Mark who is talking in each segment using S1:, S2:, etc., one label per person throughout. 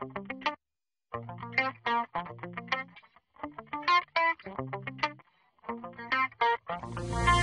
S1: Thank you.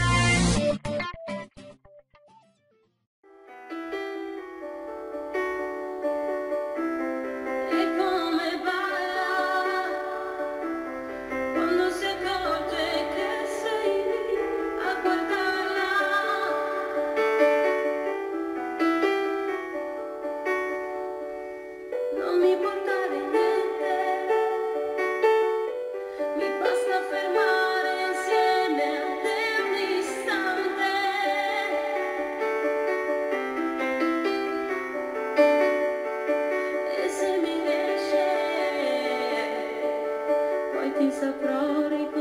S1: бойтесь за прорыв.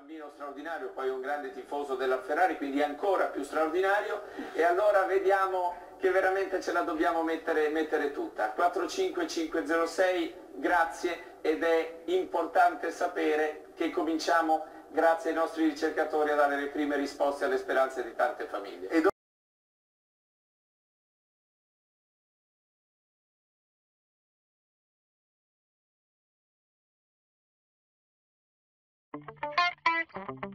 S1: bambino straordinario, poi un grande tifoso della Ferrari, quindi ancora più straordinario e allora vediamo che veramente ce la dobbiamo mettere, mettere tutta. 45506, grazie ed è importante sapere che cominciamo grazie ai nostri ricercatori a dare le prime risposte alle speranze di tante famiglie. Thank you.
S2: Thank you.